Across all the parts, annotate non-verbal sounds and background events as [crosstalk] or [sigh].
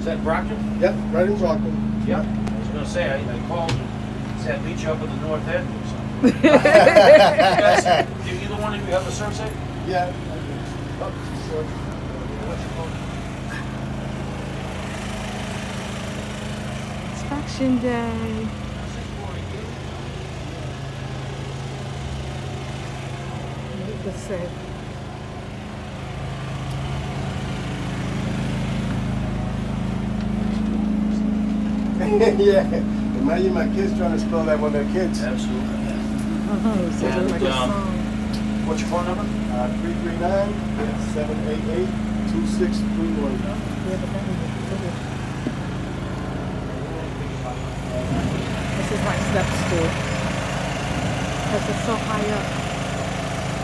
Is that Brockton? Yep, right in Brockton. Yep. I was gonna say, I, I called and said, meet you up at the north end or something. You guys, [laughs] do either one of you have a ServSafe? Yeah. Oh, sure. What's your phone? Inspection day. Need to [laughs] yeah. Imagine my kids trying to spell that when they're kids. Absolutely. Uh-huh, so And, um. What's your phone number? Uh, 339 788 2631. Yeah, but that is good. This is my step stool. Because it's so high up.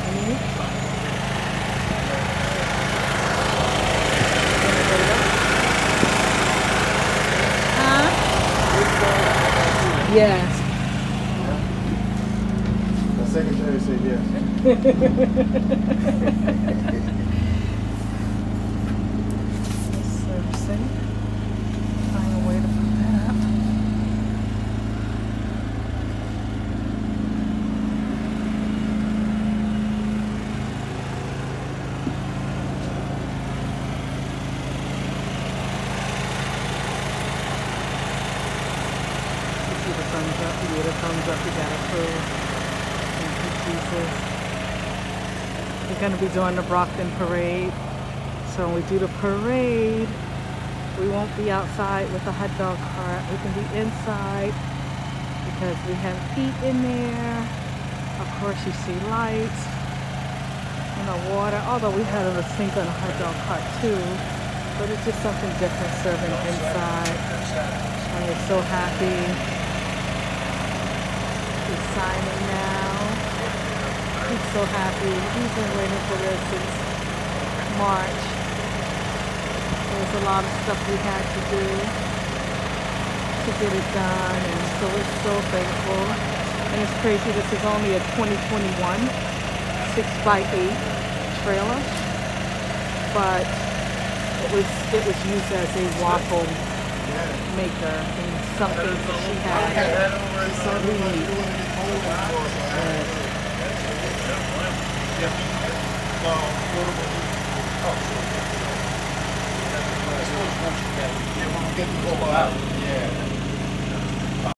Mhm. Yes. The secretary said yes. [laughs] Servicing. Find a way to put that up. You see the thumbs up, you get a thumbs up, you got approve. Thank you, Jesus. We're gonna be doing the Brockton Parade. So when we do the parade, we won't be outside with the hot dog cart. We can be inside because we have heat in there. Of course, you see lights and the water. Although we had a sink on a hot dog cart too, but it's just something different serving inside. And we're so happy. Signing now. He's so happy. He's been waiting for this since March. There's a lot of stuff we had to do to get it done, and so we're so thankful. And it's crazy, this is only a 2021 6x8 trailer, but it was it was used as a waffle maker something that she had. It's so neat. Yeah.